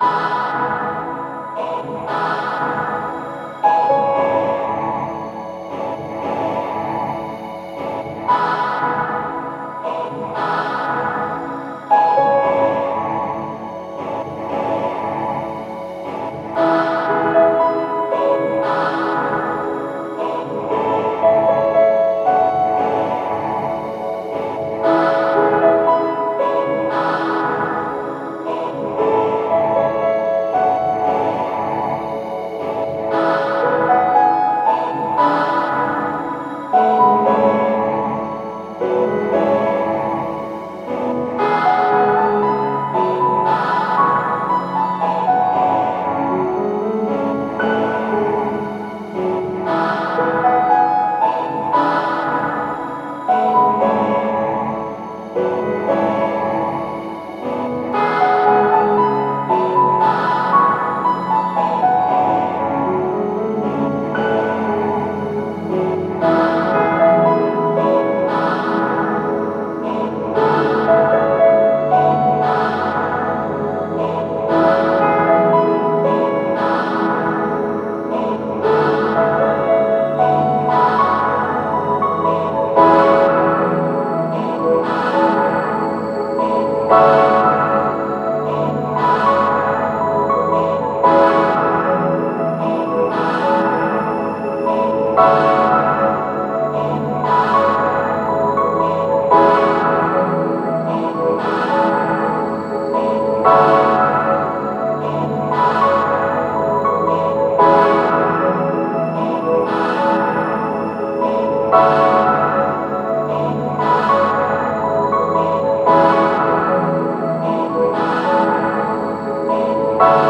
Amen. Bye.